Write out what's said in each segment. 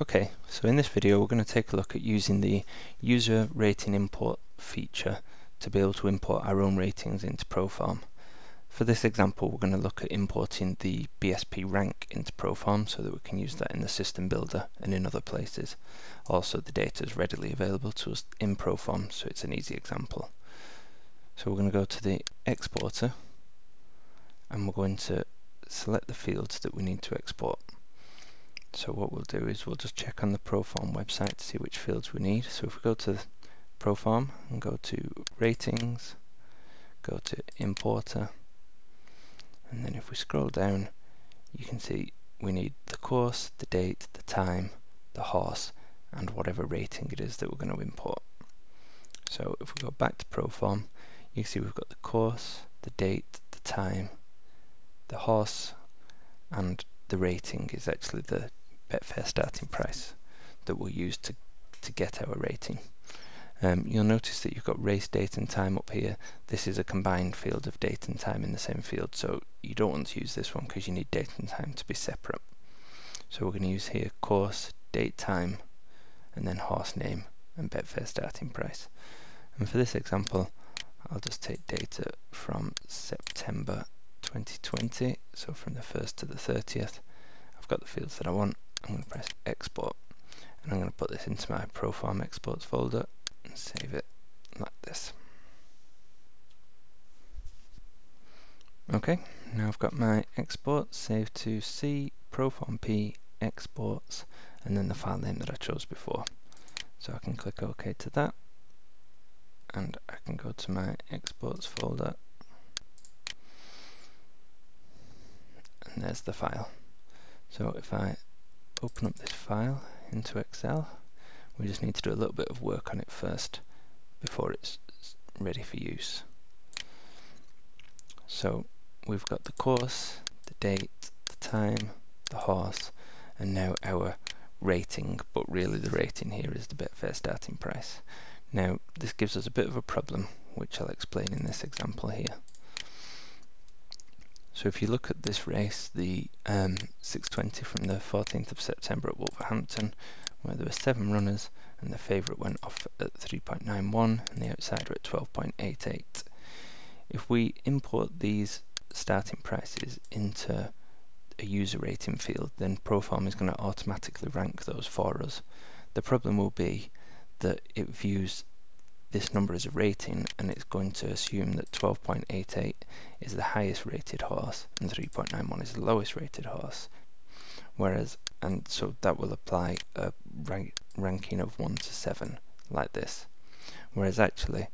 Okay, so in this video we're going to take a look at using the user rating import feature to be able to import our own ratings into Proform. For this example we're going to look at importing the BSP rank into Proform so that we can use that in the system builder and in other places. Also the data is readily available to us in Proform so it's an easy example. So we're going to go to the exporter and we're going to select the fields that we need to export. So what we'll do is we'll just check on the Proform website to see which fields we need. So if we go to Proform and go to Ratings, go to Importer, and then if we scroll down, you can see we need the course, the date, the time, the horse, and whatever rating it is that we're going to import. So if we go back to Proform, you can see we've got the course, the date, the time, the horse, and the rating is actually the Betfair starting price that we'll use to, to get our rating. Um, you'll notice that you've got race date and time up here. This is a combined field of date and time in the same field, so you don't want to use this one because you need date and time to be separate. So we're going to use here course, date, time, and then horse name and Betfair starting price. And for this example, I'll just take data from September 2020, so from the 1st to the 30th. I've got the fields that I want, I'm going to press export and I'm going to put this into my Proform exports folder and save it like this. Okay, now I've got my export saved to C, Proform P, exports, and then the file name that I chose before. So I can click OK to that, and I can go to my exports folder, and there's the file. So if I open up this file into Excel. We just need to do a little bit of work on it first before it's ready for use. So we've got the course, the date, the time, the horse, and now our rating, but really the rating here is the Betfair starting price. Now this gives us a bit of a problem, which I'll explain in this example here. So if you look at this race, the um, 620 from the 14th of September at Wolverhampton, where there were seven runners, and the favourite went off at 3.91 and the outsider at 12.88. If we import these starting prices into a user rating field, then Proform is going to automatically rank those for us. The problem will be that it views this number is a rating and it's going to assume that 12.88 is the highest rated horse and 3.91 is the lowest rated horse. Whereas and so that will apply a rank, ranking of 1 to 7 like this. Whereas actually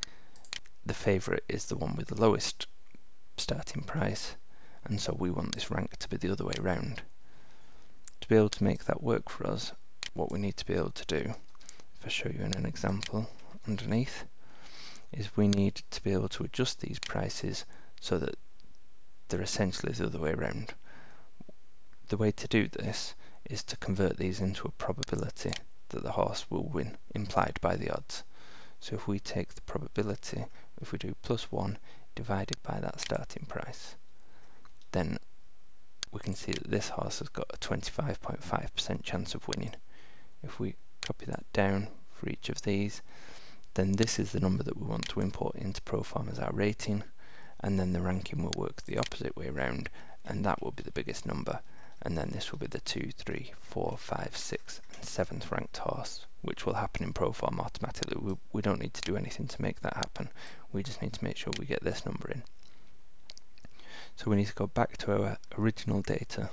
the favourite is the one with the lowest starting price and so we want this rank to be the other way round. To be able to make that work for us what we need to be able to do if I show you in an example underneath is we need to be able to adjust these prices so that they're essentially the other way around. The way to do this is to convert these into a probability that the horse will win, implied by the odds. So if we take the probability, if we do plus 1 divided by that starting price, then we can see that this horse has got a 25.5% chance of winning. If we copy that down for each of these, then this is the number that we want to import into Proform as our rating, and then the ranking will work the opposite way around, and that will be the biggest number, and then this will be the 2, 3, 4, 5, 6, and 7th ranked horse, which will happen in Proform automatically. We, we don't need to do anything to make that happen, we just need to make sure we get this number in. So we need to go back to our original data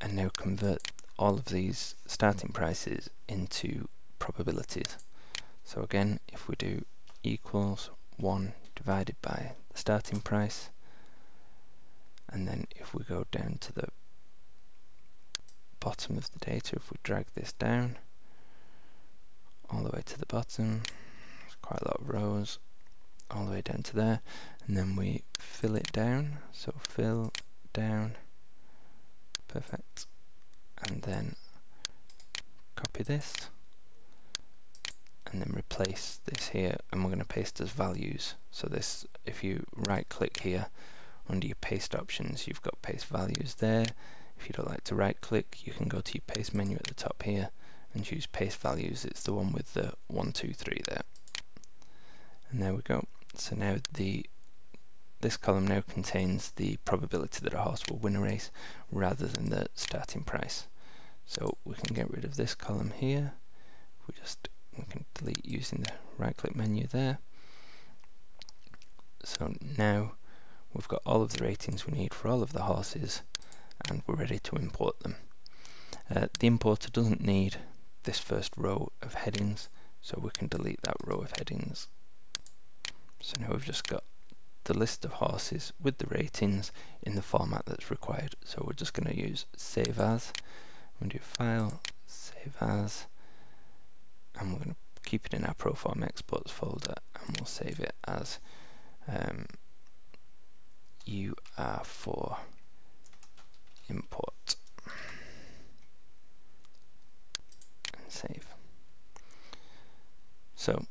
and now convert all of these starting prices into probabilities. So again, if we do equals 1 divided by the starting price, and then if we go down to the bottom of the data, if we drag this down all the way to the bottom, there's quite a lot of rows, all the way down to there, and then we fill it down, so fill down, perfect, and then copy this, and then replace this here and we're going to paste as values so this if you right click here under your paste options you've got paste values there If you don't like to right click, you can go to your paste menu at the top here and choose paste values. It's the one with the 1, 2, 3 there. And there we go. So now the this column now contains the probability that a horse will win a race rather than the starting price. So we can get rid of this column here. We just we can delete using the right click menu there. So now we've got all of the ratings we need for all of the horses and we're ready to import them. Uh, the importer doesn't need this first row of headings so we can delete that row of headings. So now we've just got the list of horses with the ratings in the format that's required. So we're just going to use save as. To do file, save as, and we're going to keep it in our Proform exports folder and we'll save it as um, UR4 import and save. So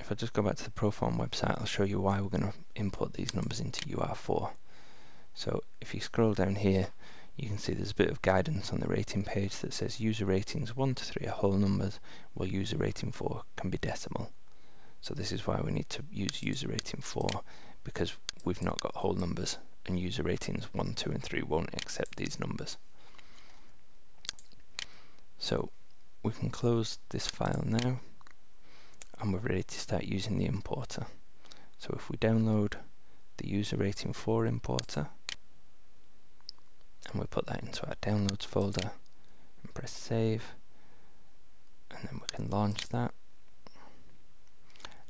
if I just go back to the Proform website I'll show you why we're going to import these numbers into UR4. So if you scroll down here you can see there's a bit of guidance on the rating page that says user ratings 1 to 3 are whole numbers while user rating 4 can be decimal. So this is why we need to use user rating 4 because we've not got whole numbers and user ratings 1, 2 and 3 won't accept these numbers. So we can close this file now and we're ready to start using the importer. So if we download the user rating 4 importer and we put that into our downloads folder and press save and then we can launch that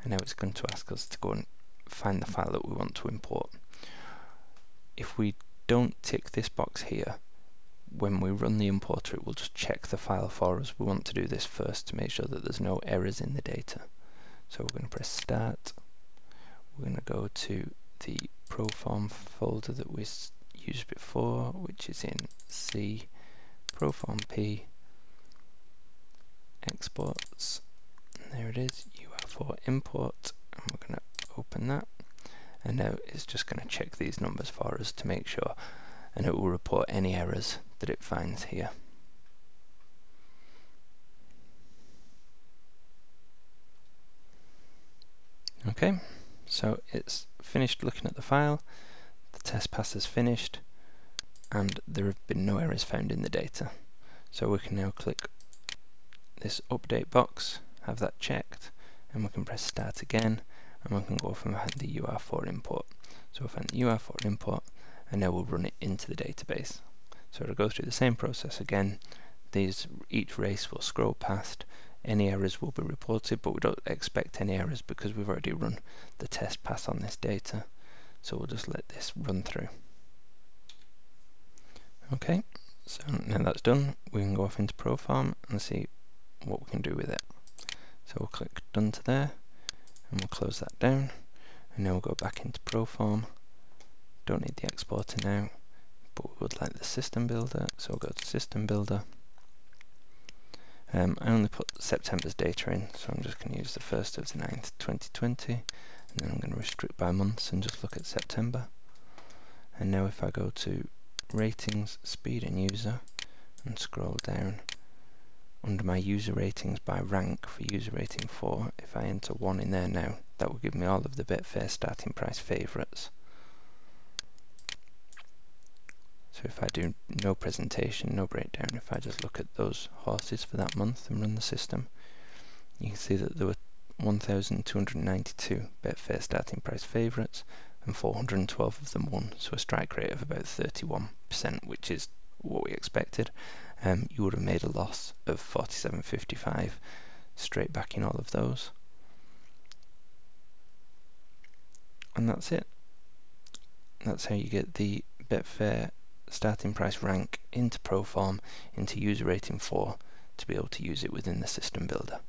and now it's going to ask us to go and find the file that we want to import. If we don't tick this box here when we run the importer it will just check the file for us. We want to do this first to make sure that there's no errors in the data. So we're going to press start. We're going to go to the proform folder that we used before, which is in C, proform P, exports. There it is, UR4 import, and we're going to open that. And now it's just going to check these numbers for us to make sure, and it will report any errors that it finds here. Okay, so it's finished looking at the file, the test pass is finished, and there have been no errors found in the data. So we can now click this update box, have that checked, and we can press start again, and we can go from the UR4 import. So we'll find the UR4 import, and now we'll run it into the database. So it'll go through the same process again. These each race will scroll past, any errors will be reported, but we don't expect any errors because we've already run the test pass on this data. So we'll just let this run through. Okay, so now that's done, we can go off into Proform and see what we can do with it. So we'll click Done to there, and we'll close that down, and now we'll go back into Proform. Don't need the exporter now, but we would like the System Builder, so we'll go to System Builder, um, I only put September's data in, so I'm just going to use the 1st of the 9th, 2020, and then I'm going to restrict by months and just look at September. And now if I go to Ratings, Speed and User, and scroll down, under my user ratings by rank for user rating 4, if I enter 1 in there now, that will give me all of the Betfair starting price favourites. So if I do no presentation, no breakdown, if I just look at those horses for that month and run the system, you can see that there were 1,292 Betfair starting price favourites and 412 of them won, so a strike rate of about 31%, which is what we expected. Um, you would have made a loss of 47.55 straight back in all of those. And that's it. That's how you get the Betfair starting price rank into Proform into user rating 4 to be able to use it within the system builder.